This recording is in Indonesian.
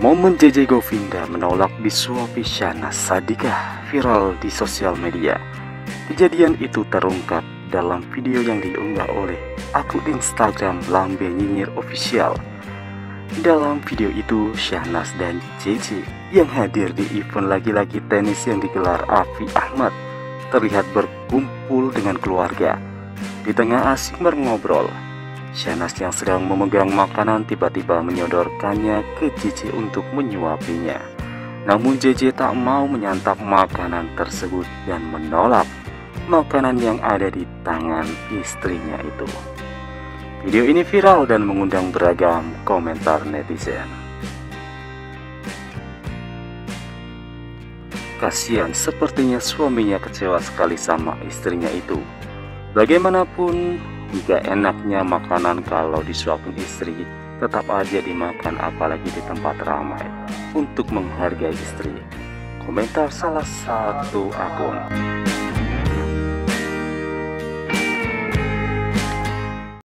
Momen JJ Govinda menolak disuapi Shana Sadika viral di sosial media. Kejadian itu terungkap dalam video yang diunggah oleh akun Instagram Lambe Nyinyir Official. Dalam video itu, Syahnas dan JJ yang hadir di event lagi-lagi tenis yang digelar Afi Ahmad terlihat berkumpul dengan keluarga. Di tengah asik mengobrol, Shanas yang sedang memegang makanan tiba-tiba menyodorkannya ke JJ untuk menyuapinya. Namun JJ tak mau menyantap makanan tersebut dan menolak makanan yang ada di tangan istrinya itu. Video ini viral dan mengundang beragam komentar netizen. Kasihan sepertinya suaminya kecewa sekali sama istrinya itu. Bagaimanapun jika enaknya makanan kalau disuapin istri, tetap aja dimakan apalagi di tempat ramai. Untuk menghargai istri, komentar salah satu akun.